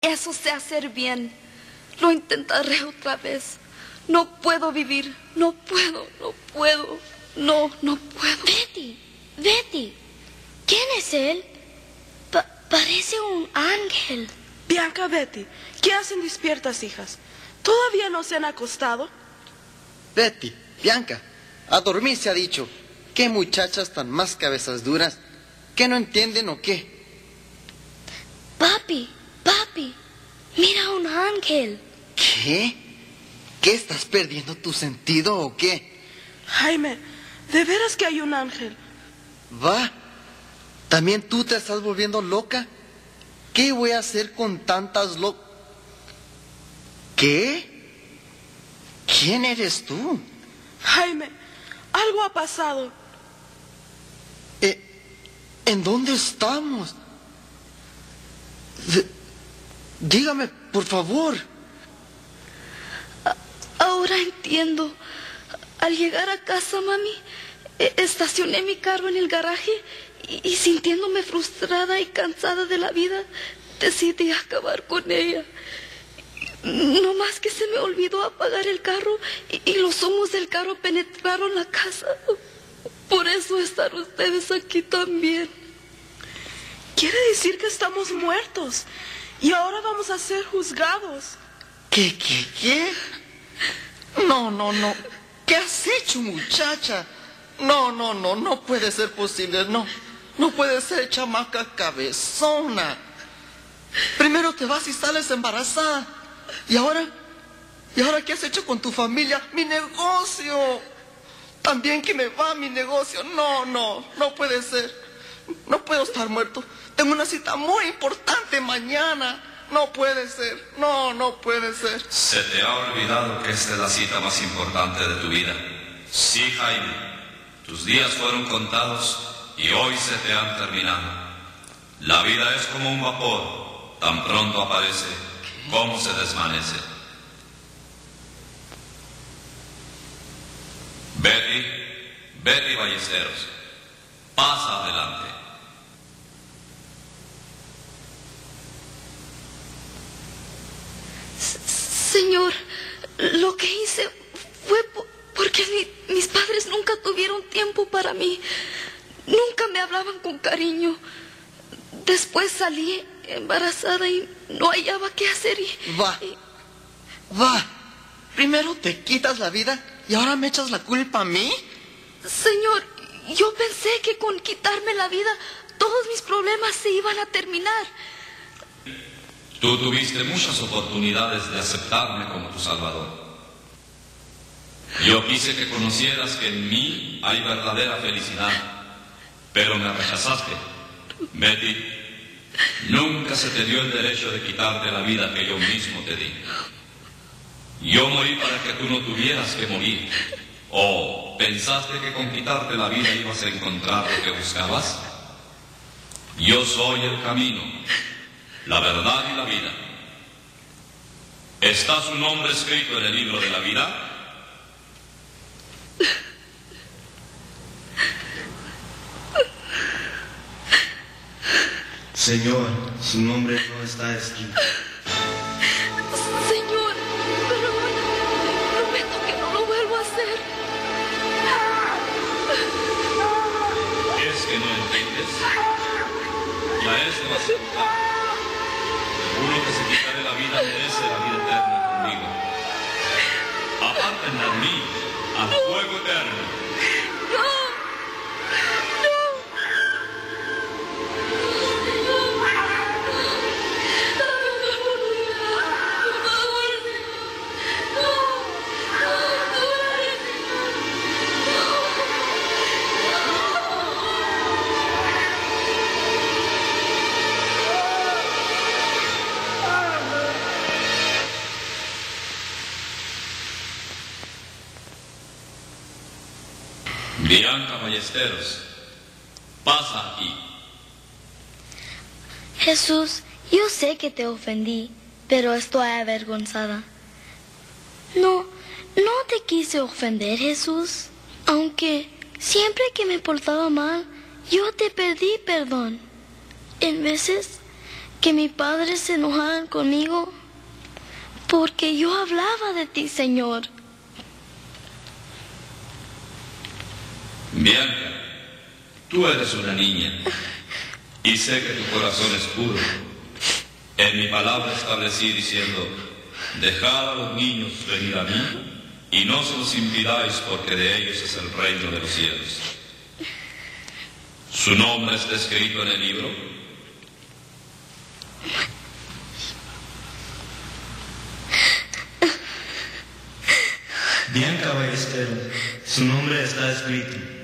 Eso sé hacer bien. Lo intentaré otra vez. No puedo vivir. No puedo, no puedo. No, no puedo. Betty, Betty, ¿quién es él? Pa- parece un ángel. Bianca, Betty, ¿qué hacen despiertas, hijas? ¿Todavía no se han acostado? Betty, Bianca, a dormir se ha dicho. ¿Qué muchachas tan más cabezas duras? ¿Qué no entienden o qué? Papi, papi, mira un ángel. ¿Qué? ¿Qué estás perdiendo tu sentido o qué? Jaime, ¿de veras que hay un ángel? Va. ¿También tú te estás volviendo loca? ¿Qué voy a hacer con tantas lo... ¿Qué? ¿Quién eres tú? Jaime, algo ha pasado. Eh, ¿En dónde estamos? D- dígame, por favor. Ahora entiendo. Al llegar a casa, mami, e- estacioné mi carro en el garaje y, y sintiéndome frustrada y cansada de la vida, decidí acabar con ella. No más que se me olvidó apagar el carro y, y los humos del carro penetraron la casa. Por eso están ustedes aquí también. Quiere decir que estamos muertos y ahora vamos a ser juzgados. ¿Qué, qué, qué? No, no, no. ¿Qué has hecho, muchacha? No, no, no, no puede ser posible, no. No puede ser chamaca cabezona. Primero te vas y sales embarazada. ¿Y ahora? ¿Y ahora qué has hecho con tu familia? Mi negocio. También que me va mi negocio. No, no, no puede ser. No puedo estar muerto. Tengo una cita muy importante mañana. No puede ser. No, no puede ser. Se te ha olvidado que esta es la cita más importante de tu vida. Sí, Jaime, tus días fueron contados y hoy se te han terminado. La vida es como un vapor, tan pronto aparece como se desvanece. Betty, Betty Ballesteros, pasa adelante. Señor, lo que hice fue po- porque mi- mis padres nunca tuvieron tiempo para mí. Nunca me hablaban con cariño. Después salí embarazada y no hallaba qué hacer y... Va. y- Va. Primero te quitas la vida y ahora me echas la culpa a mí. Señor, yo pensé que con quitarme la vida todos mis problemas se iban a terminar. Tú tuviste muchas oportunidades de aceptarme como tu Salvador. Yo quise que conocieras que en mí hay verdadera felicidad, pero me rechazaste. Betty, nunca se te dio el derecho de quitarte la vida que yo mismo te di. Yo morí para que tú no tuvieras que morir. ¿O pensaste que con quitarte la vida ibas a encontrar lo que buscabas? Yo soy el camino, la verdad y la vida. ¿Está su nombre escrito en el libro de la vida? Señor, su nombre no está escrito. Al Bianca Ballesteros, pasa aquí. Jesús, yo sé que te ofendí, pero estoy avergonzada. No, no te quise ofender, Jesús. Aunque siempre que me portaba mal, yo te pedí perdón. En veces que mi padre se enojaran conmigo porque yo hablaba de ti, Señor. Bianca, tú eres una niña y sé que tu corazón es puro. En mi palabra establecí diciendo, dejad a los niños venir a mí y no se los impidáis porque de ellos es el reino de los cielos. ¿Su nombre está escrito en el libro? Bianca Ballesteros, su nombre está escrito.